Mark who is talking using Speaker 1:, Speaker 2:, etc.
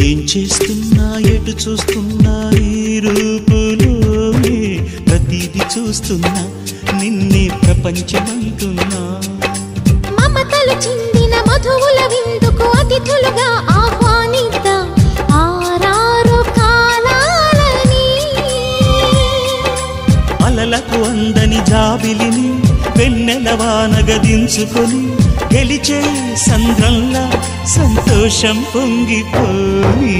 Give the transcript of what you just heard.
Speaker 1: ఏం చేస్తున్నా ఎటు చూస్తున్నా ఈ రూపులోనే ప్రతిదీ చూస్తున్నా నిన్నే ప్రపంచమంటున్నా.
Speaker 2: మమతలు చిందిన మధువుల విందుకు అతిథులుగా ఆహ్వానిద్దాం. ఆరారు కాలాలని.
Speaker 1: అలలకు అందని జాబిలిని వెన్నెల వానగదించుకొని గెలిచే సంద్రంలా సంతోషం పొంగిపోయి